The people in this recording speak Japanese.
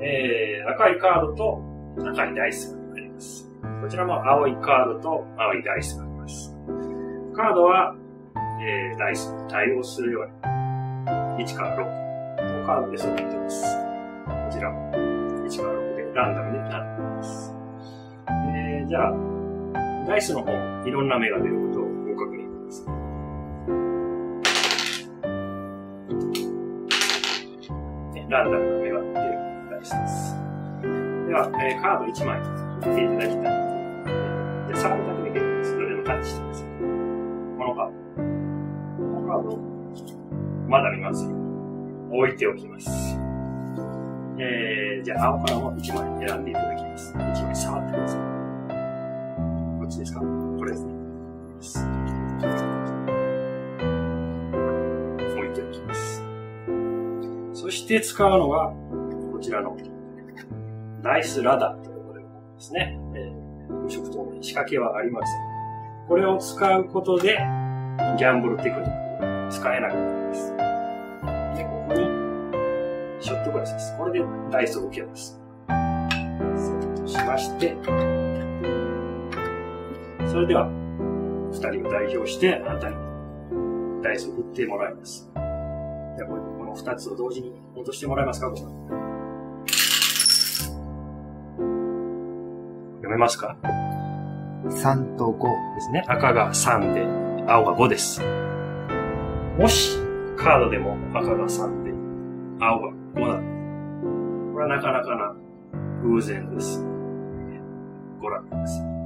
えー、赤いカードと赤いダイスがあります。こちらも青いカードと青いダイスがあります。カードは、えー、ダイスに対応するように、1から6のカードで揃っています。こちらも1から6でランダムになっています。えー、じゃあ、ダイスの方いろんな目が出ることをご確認ください。ランダムな目が出るダイスです。では、えーカード1枚振っていただきたいで、じゃあ触るだけで結構です。どれでもタッチしてください。このカード。このカードまだ見ますよ。置いておきます。えー、じゃあ青からも1枚選んでいただきます。1枚触ってください。こっちですか？これですね。置いておきます。そして使うのが、こちらのダイスラダーと呼ばれるものですね。えー無色透明、仕掛けはありません。これを使うことで、ギャンブルテクニックが使えなくなります。で、ここに、ショットグラスです。これでダイスを受けます。セットしまして、それでは、二人を代表して、あなたにダイスを振ってもらいます。じゃあ、この二つを同時に落としてもらえますかこれ読めますか？3と5。ですね。赤が3で、青が5です。もし、カードでも赤が3で、青が5だ。これはなかなかな偶然です。ご覧ください。